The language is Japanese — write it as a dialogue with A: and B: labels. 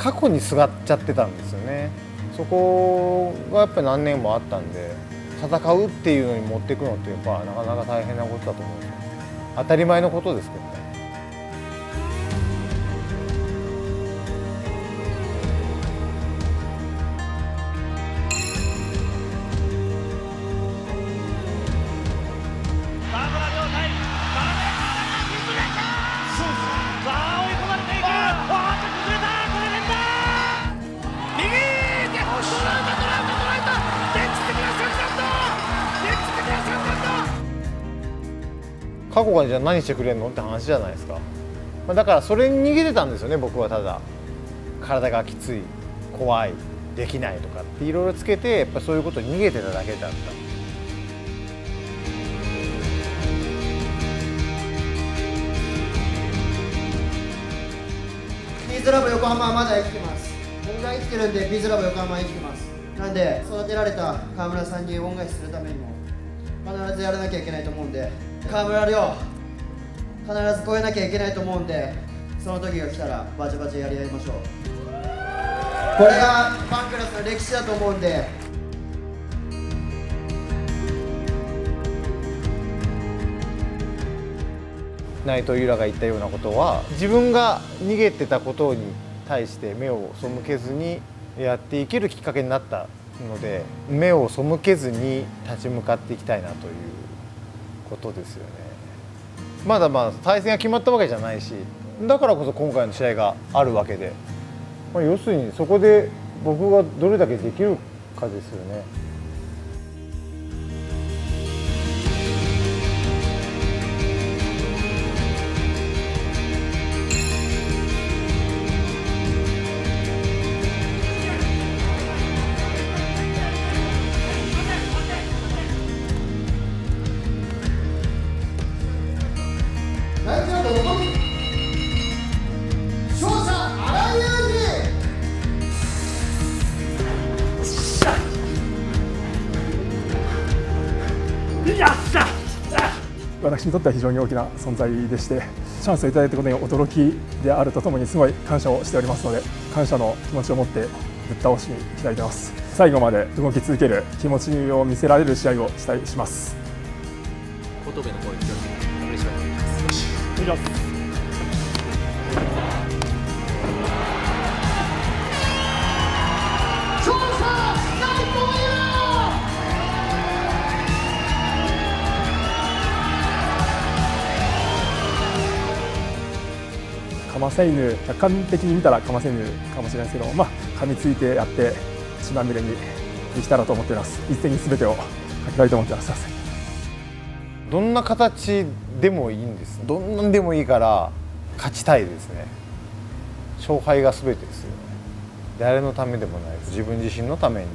A: 過去にすがっちゃってたんですよね。そこがやっぱり何年もあったんで戦うっていうのに持っていくのってやっぱなかなか大変なことだと思うんで。す当たり前のことですけどね。過去がじゃあ何してくれるの？って話じゃないですか。だからそれに逃げてたんですよね僕はただ。体がきつい怖いできないとかっていろいろつけてやっぱそういうことに逃げてただけだった。
B: ビーズラブ横浜はまだ生きてます。僕が生きてるんでビーズラブ横浜は生きてます。なんで育てられた川村さんに恩返しするためにも必ずやらなきゃいけないと思うんで川村亮必ず超えなきゃいけないと思うんでその時が来たらバチバチやり合いましょう。これがパンクラスの歴史だと思うんで。
A: 内藤由良が言ったようなことは自分が逃げてたことに対して目を背けずにやっていけるきっかけになった。ので目を背けずに立ち向かっていきたいなということですよねまだまだ対戦が決まったわけじゃないしだからこそ今回の試合があるわけで、まあ、要するにそこで僕がどれだけできるかですよね。
C: 私にとっては非常に大きな存在でしてチャンスをいただいたことに驚きであるとともにすごい感謝をしておりますので感謝の気持ちを持ってぶっ倒しにいきたいと思います。最後まで動き続ける気持ちを見せられる試合をしたいします。
D: 乙部の声聞かせて嬉しかったです
C: かませ犬客観的に見たらかませ犬かもしれないですけどまあ噛みついてやって血まみれにできたらと思っています。一戦に全てをかけたいと思ってます。
A: どんな形でもいいんですどんなんでもいいから勝ちたいですね。勝敗が全てですよね。誰のためでもないです。自分自身のために。